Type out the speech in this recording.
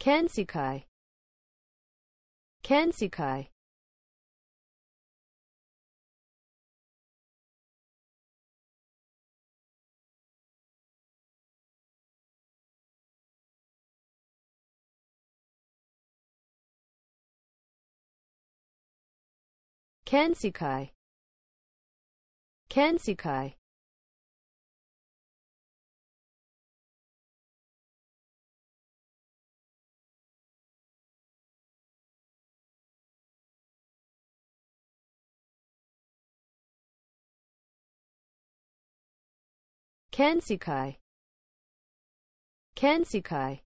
Kansikai Kansikai Kansikai Kansikai Kansikai Kansikai